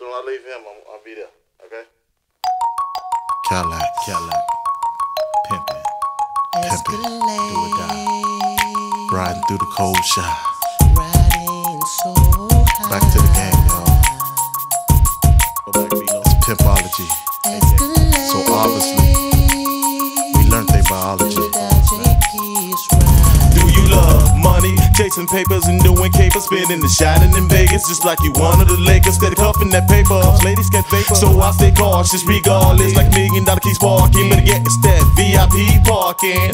Soon as I leave him, I'm, I'll be there. Okay. Cadillac, Cadillac, pimpin', pimpin', do or die. Riding through the cold shot. So Back to the game, y'all. It's pimpology. So obviously, Chasing papers and doing capers, spinning and shining in Vegas, just like you of the Lakers. Steady cuffing that paper, ladies get paper. So I stay cautious, regardless, like a million dollar keys parking. Better get it's that VIP parking.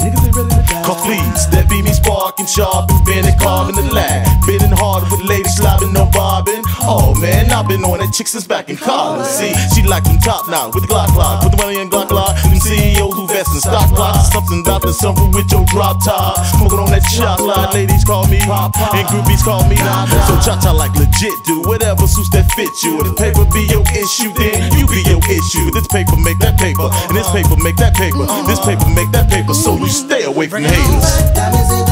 Cause please, that be me sparking, sharp and bending, carving the lab. Bidding hard with ladies slobbing, no bobbing. Oh man, I've been on that chick since back in college. See, she like them top now with the Glock lock, with the money in Glock lock. Them CEOs who vest in stock blocks, something about the summer with your drop top. Smoking on that chocolate, ladies call me And groupies call me Nah. So cha cha like legit, do whatever suits that fit you. If paper be your issue, then you be your issue. This paper make that paper, and this paper make that paper. This paper make that paper, so you stay away from haters.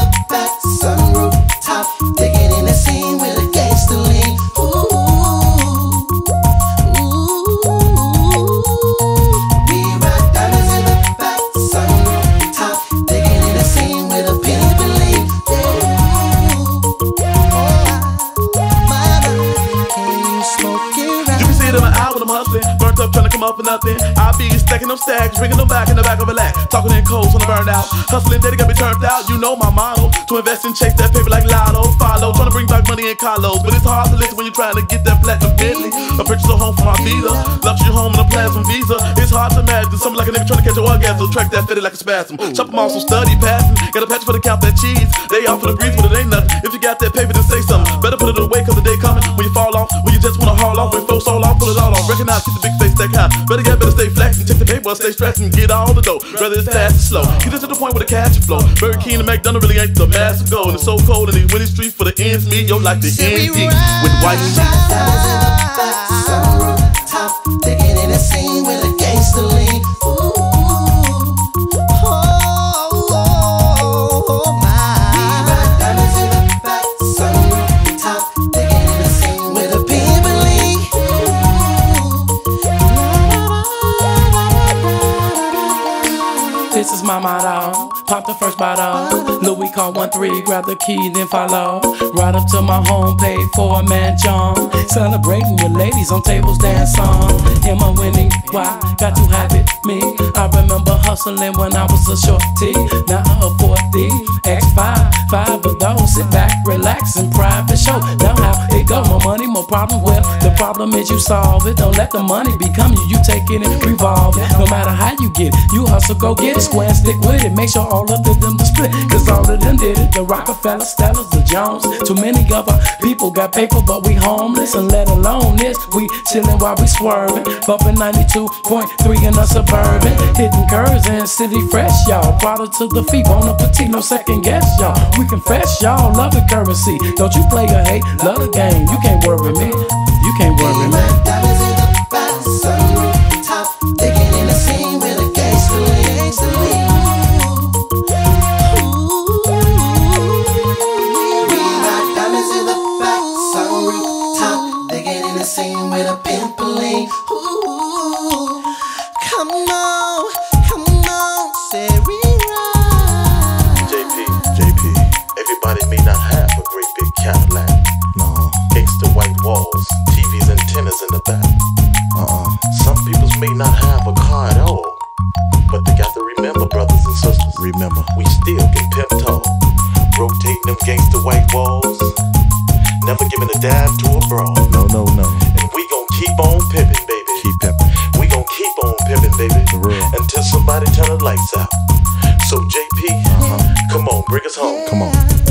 You it in my eye I'm hustling. Burnt up, trying to come up for nothing. I be stacking them stacks, bringing them back in the back of a lack. Talking in codes when I burned out. Hustling, daddy got me turned out. You know my motto. To invest and chase that paper like Lotto. Follow, trying to bring back money in Carlos. But it's hard to listen when you're trying to get that platinum Bentley. A purchase a home for my visa. Luxury home and a plasma visa. It's hard to imagine something like a nigga trying to catch an orgasm. Track that fitted like a spasm. Chop them off some study passing. Got a patch for the count that cheese. They off for the breeze, but it ain't nothing. If you got that paper, then say something. Better put it away, cause the day coming when you fall off. When you just wanna haul off. When folks all off, pull it all off. Recognize, keep the big face stack high. Better get better stay flat and take the paper, stay stressed and get all the dough. Whether it's fast or slow. Get it to the point where the cash flow. Burger King and McDonald really ain't the massive goal. And it's so cold in these winning streets for the ends meet. Yo, like the ND with white sheets. My motto. Pop the first bottle. Louis call one three, grab the key, then follow. Right up to my home, paid for a mansion. Celebrating with ladies on tables, dance on. Am I winning? Why? Got to have it, me. I remember hustling when I was a shorty. Now I afford the X5. Five of those. Sit back, relax, and private show. Now how it go? More money, more problems. Well, the problem is you solve it. Don't let the money become you. You take it and revolve it. No matter how you get it, you hustle, go get it. Square, and stick with it. Make sure all of them to split. Cause all of them did it. The Rockefeller, Stellas, the Jones. Too many of our people got paper, but we homeless. And let alone this, we chillin' while we swervin'. Bumpin' 92.3 in a suburban. Hitting curves in city fresh, y'all. Product to the feet, on a petite, no second guess, y'all. We confess, y'all. Love the currency. Don't you play or hate, love the game. You can't worry me. You can't worry me. Antennas in the back. uh-uh. Some peoples may not have a car at all. But they got to remember, brothers and sisters, Remember, we still get pimped tall. Rotating them gangsta white walls. Never giving a dime to a broad. no, no, no. And we gon' keep on pimping, baby. Keep pimping. We gon' keep on pimping, baby. For real. Until somebody turn the lights out. So JP, uh-huh. come on, bring us home. Come on.